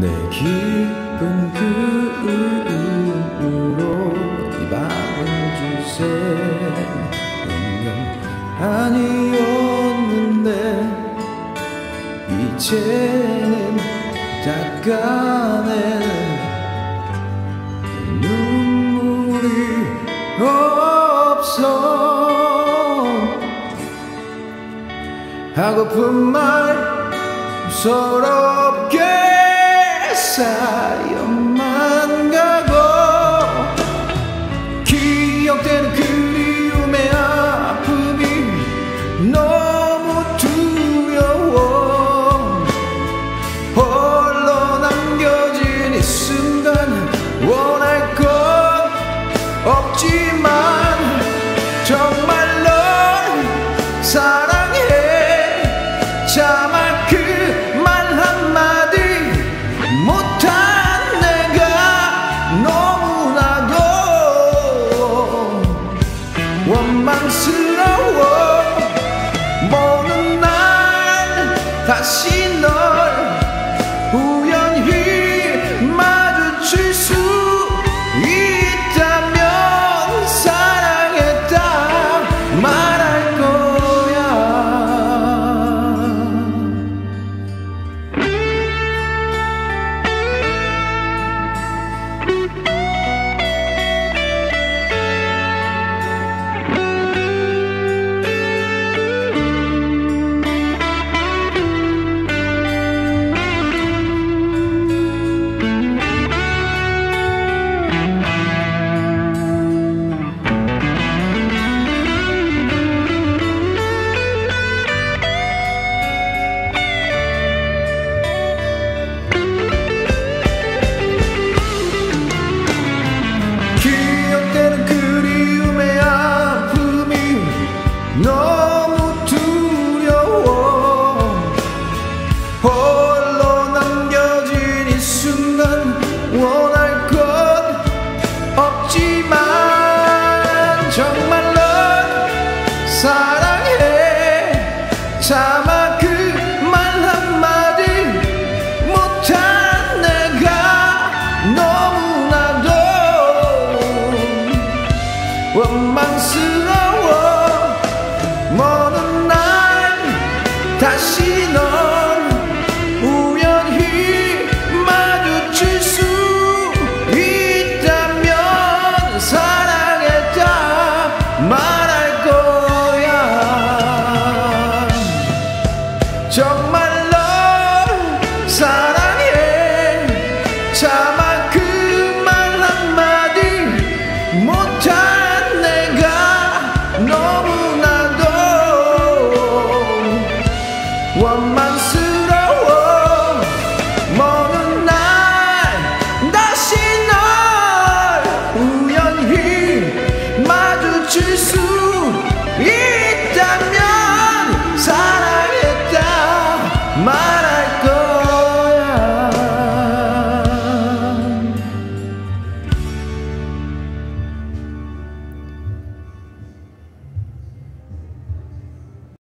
내 기쁜 그음으로 이 밤을 주세. 운명 아니었는데 이제는 닦아내는 눈물이 없어. 하고픈 말 서럽게 쌓여만 가고 기억되는 그리움의 아픔이 너무 두려워 홀로 남겨진 이 순간 원할 건 없지만 정말 원망스러워. 모든 날 다시 다시